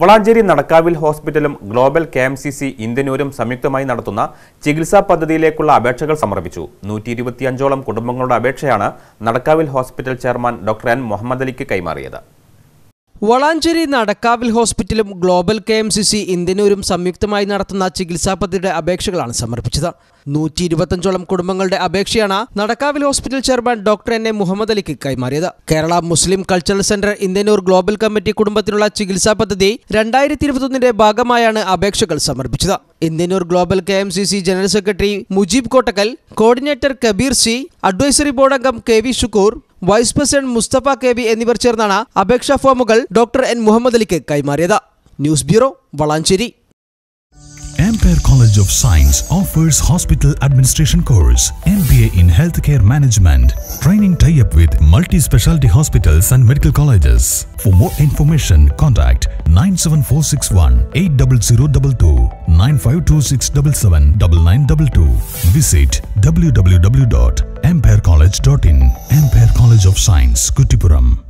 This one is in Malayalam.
വളാഞ്ചേരി നടക്കാവിൽ ഹോസ്പിറ്റലും global K M C C ഇന്ത്യനൂരും സംയുക്തമായി നടത്തുന്ന ചികിത്സാ പദ്ധതിയിലേക്കുള്ള അപേക്ഷകൾ സമർപ്പിച്ചു. നൂറ്റി ഇരുപത്തിയഞ്ചോളം കുടുംബങ്ങളുടെ അപേക്ഷയാണ് Nadakkavil hospital chairman doctor N Muhammad അലിക്ക് കൈമാറിയത്. വളാഞ്ചേരി നടക്കാവിൽ ഹോസ്പിറ്റലും global K M C C ഇന്ത്യനൂരും സംയുക്തമായി നടത്തുന്ന ചികിത്സാ പദ്ധതിയുടെ അപേക്ഷകളാണ് സമർപ്പിച്ചത്. നൂറ്റി ഇരുപത്തഞ്ചോളം കുടുംബങ്ങളുടെ അപേക്ഷയാണ് Nadakkavil hospital chairman doctor N A Muhammad അലിക്ക് കൈമാറിയത്. Kerala Muslim cultural centre Indianoor global committee കുടുംബത്തിനുള്ള ചികിത്സാ പദ്ധതി രണ്ടായിരത്തി ഇരുപത്തൊന്നിന്റെ ഭാഗമായാണ് അപേക്ഷകൾ സമർപ്പിച്ചത്. Indianoor global K M C C general secretary Mujeeb Kottakkal coordinator Kabeer C advisory board അംഗം K V Shukoor vice president Mustafa K V എന്നിവർ ചേർന്നാണ് അപേക്ഷാ ഫോമുകൾ ഡോക്ടർ എൻ മുഹമ്മദ് അലിക്ക് കൈമാറിയത് news bureau Valanchery Ampere College of Science offers hospital administration course, MBA in healthcare management, training tie-up with multi-specialty hospitals and medical colleges. For more information, contact 97461 80022 952677 9922. Visit www.amperecollege.in. of Science, Kutipuram.